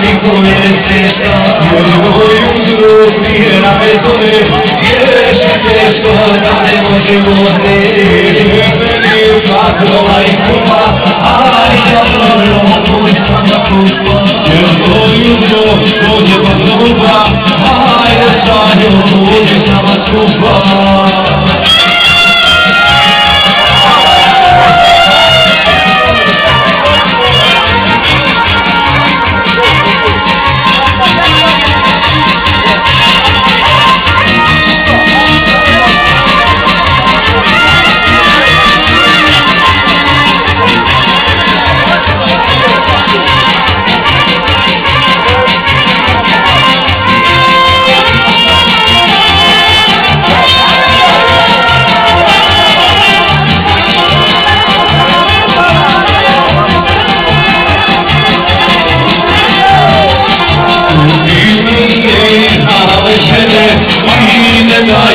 mi conoscete, io non voglio solo la persona, riesci a ascoltare ogni volta, e fatto mai compa, ai giorno non stanno colpa, io voglio solo ogni volta, ai giorno non stanno colpa.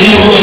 Thank you.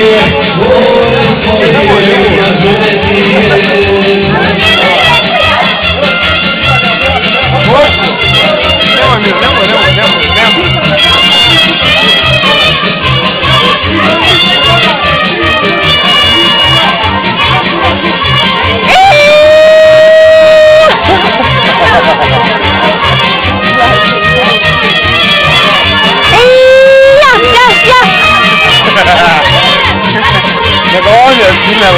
Yeah. la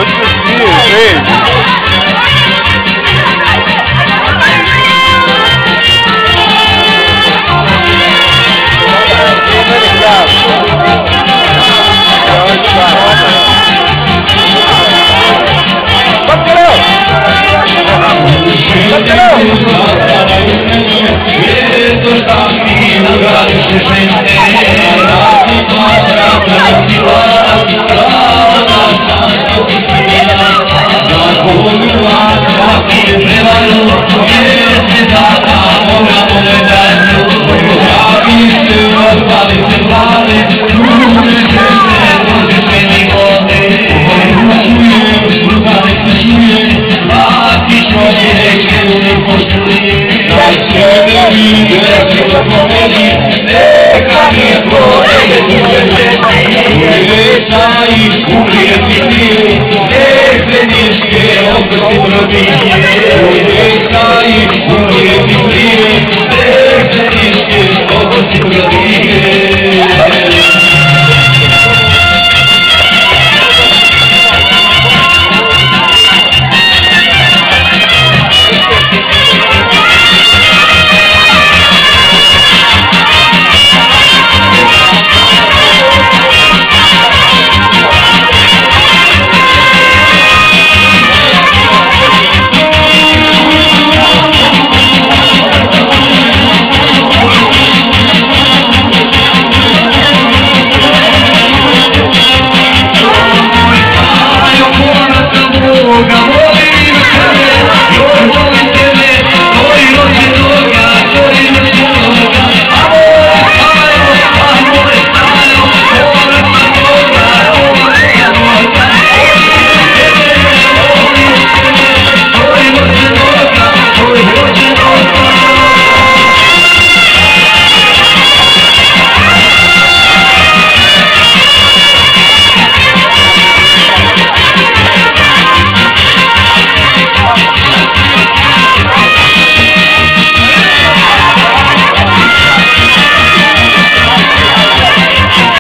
Krishna